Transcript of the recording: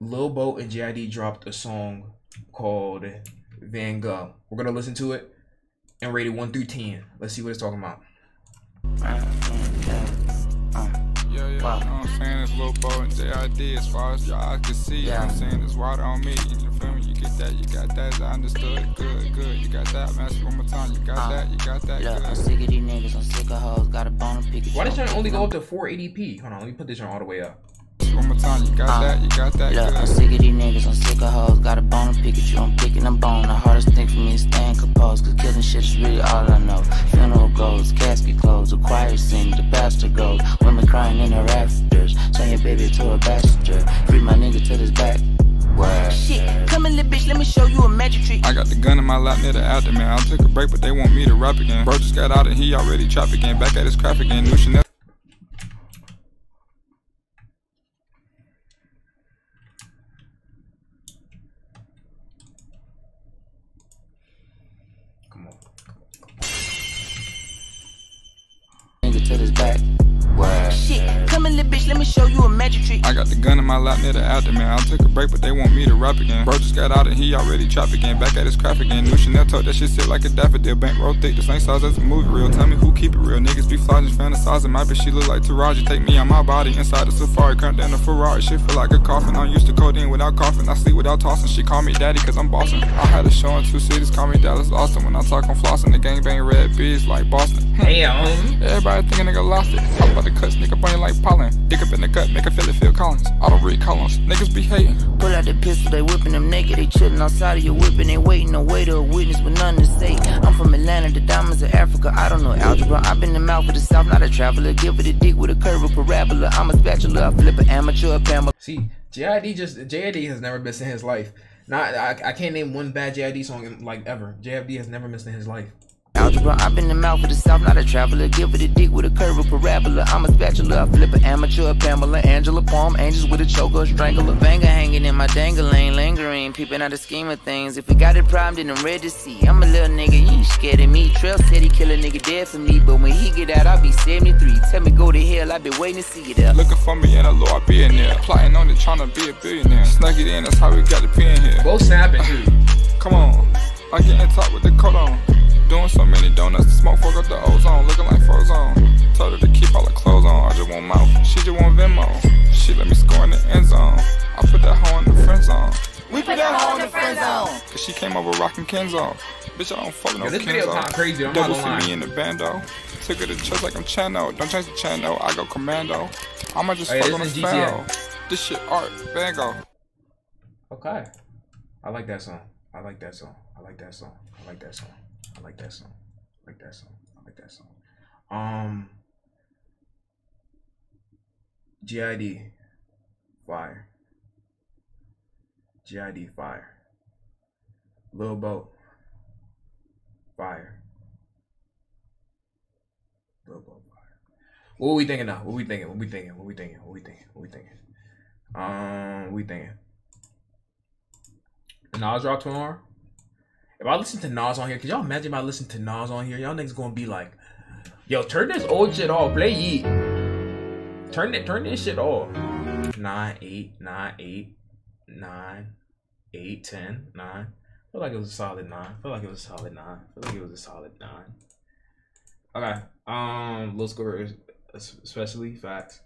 Lil Boat and JID dropped a song called Van Gogh. We're gonna listen to it and rate it one through ten. Let's see what it's talking about. Yeah, yeah, you know what I'm saying? It's Lil Bo and JID as far as your eyes can see. You know what I'm saying? It's water on me. You feel me? You get that, you got that. I understood. Good, good. You got that. Man, one more time. You got uh, that, you got that. Look, Good. I'm sick of these niggas, I'm sick of hoes. Got a bone to pick. Why does it only go up to 480p? Hold on, let me put this on all the way up. One more time. You got uh, that, you got that. Look, I'm sick of these niggas, I'm sick of hoes. Got a bone to pick at you, I'm picking a bone. The hardest thing for me is staying composed. Cause killing shit is really all I know. Funeral goes, casket closed, the choir sing, the pastor goes. Women crying in the rafters. Turn your baby to a bastard. Free my nigga to this back. Word. Shit, come in, little bitch, let me show you a magic trick. I got the gun in my lap near the afterman. I'll take a break, but they want me to rap again. Bro just got out and he already trafficking. Back at his craft again. New Chanel. Little bitch, let me show you a magic trick. I got the gun in my lap near the afterman. I'll take a break, but they want me to rap again. Bro just got out and he already trafficking. Back at his craft again. New Chanel told that shit sit like a daffodil. Bank roll thick, the same size as a movie reel. Tell me who keep it real. Niggas be flying, just fantasizing. My bitch, she look like Taraji. Take me on my body inside the safari. Come down the Ferrari. Shit feel like a coffin. I'm used to codeine without coughing. I sleep without tossing. She call me daddy cause I'm bossing. I had a show in two cities. Call me Dallas, Austin. When I talk, I'm flossing. The gang bang red bees like Boston. Damn. Everybody think a nigga lost it. Talk about the cuts, nigga bunny like pollen. Dick up in the gut, make a feel it feel Collins. I don't read columns, niggas be hating. Pull out the pistol, they whipping them naked. They chillin' outside of your whipping, they waiting no way to a witness with nothing to say. I'm from Atlanta, the diamonds of Africa. I don't know algebra. I've been the mouth of the south, not a traveler. Give it a dick with a curve, a parabola. I'm a spatula, I flip an amateur, a Pamela. See, JID just JID has never missed in his life. Not I, I can't name one bad JID song in, like ever. JID has never missed in his life. Algebra, I've been the mouth of the south, not a traveler. Give it a dick with a curve, a parabola. I'm a spatula, I flip an amateur, a Pamela, Angela, Palm, angels with a choker, a strangler. Banger hanging in my dangling, lingering, peeping out the scheme of things. If we got a problem, then I'm ready to see. I'm a little nigga, you ain't scared of me. Trail said he kill a nigga dead for me, but when he get out, I'll be 73. Tell me go to hell, I've been waiting to see you there. Looking for me in a low, I'll be in there. Plotting on it, trying to be a billionaire. Snug it in, that's how we got the pin here. Both snapping too. Come on, I get in top with the coat on. Doing so many donuts, the smoke fuck up the ozone. Looking like Frozone. Told her to keep all the clothes on. I just want mouth, she just want Venmo. She let me score in the end zone. I put that hoe in the friend zone. We put that hoe in the friend zone. Cause she came over rocking Kenzo. Bitch, I don't fuck no Yeah, this video Kenzo. kinda crazy, I'm Double gonna for me in the bando. Took her to church like I'm Chano. Don't change the channel, I go commando. I'ma just Oh, fuck this on the is This shit art, Van Gogh. Okay. I like that song. I like that song. I like that song. I like that song. I like that song. Like that song. I like that song. Um JID fire. JID fire. Lil Boat fire. Lil Boat fire. What we thinking now? What we thinking? What we thinking? What we thinking? What we thinking? What we thinking? Um, what we thinking? Nas drop tomorrow. If I listen to Nas on here, could y'all imagine if I listen to Nas on here? Y'all niggas gonna be like, yo, turn this old shit off. Play Yeet. Turn it, turn this shit off. Nine, eight, nine, eight, nine, eight, ten, nine. feel like it was a solid nine. feel like it was a solid nine. feel like it was a solid nine. Okay. Um, Lil Score, especially facts.